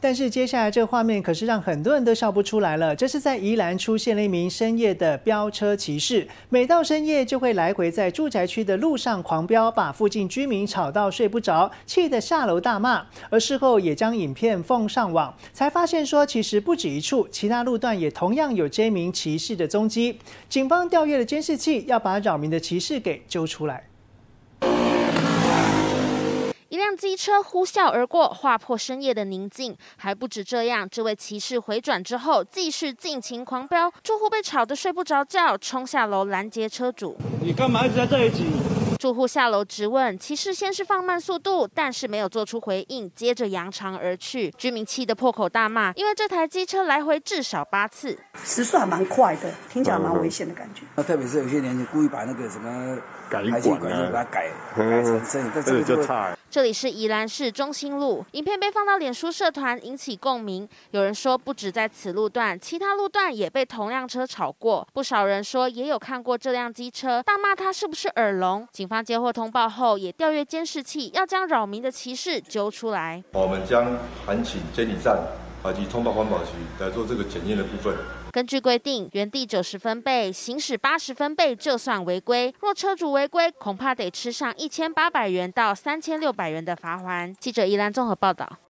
但是接下来这画面可是让很多人都笑不出来了。这是在宜兰出现了一名深夜的飙车骑士，每到深夜就会来回在住宅区的路上狂飙，把附近居民吵到睡不着，气得下楼大骂。而事后也将影片奉上网，才发现说其实不止一处，其他路段也同样有这名骑士的踪迹。警方调阅了监视器，要把扰民的骑士给揪出来。一辆机车呼啸而过，划破深夜的宁静。还不止这样，这位骑士回转之后，继续尽情狂飙，住户被吵得睡不着觉，冲下楼拦截车主。你干嘛一直在这里挤？住户下楼质问，骑士先是放慢速度，但是没有做出回应，接着扬长而去。居民气得破口大骂，因为这台机车来回至少八次，时速还蛮快的，听起来蛮危险的感觉。那特别是有些年轻故意把那个什么改排气管就把它改改成这样，这个就差。这里是宜兰市中心路，影片被放到脸书社团，引起共鸣。有人说，不止在此路段，其他路段也被同辆车吵过。不少人说，也有看过这辆机车，大骂他是不是耳聋。警方接获通报后，也调阅监视器，要将扰民的骑士揪出来。我们将函请监理站以及通报环保局来做这个检验的部分。根据规定，原地九十分贝，行驶八十分贝就算违规。若车主违规，恐怕得吃上一千八百元到三千六百元的罚款。记者依兰综合报道。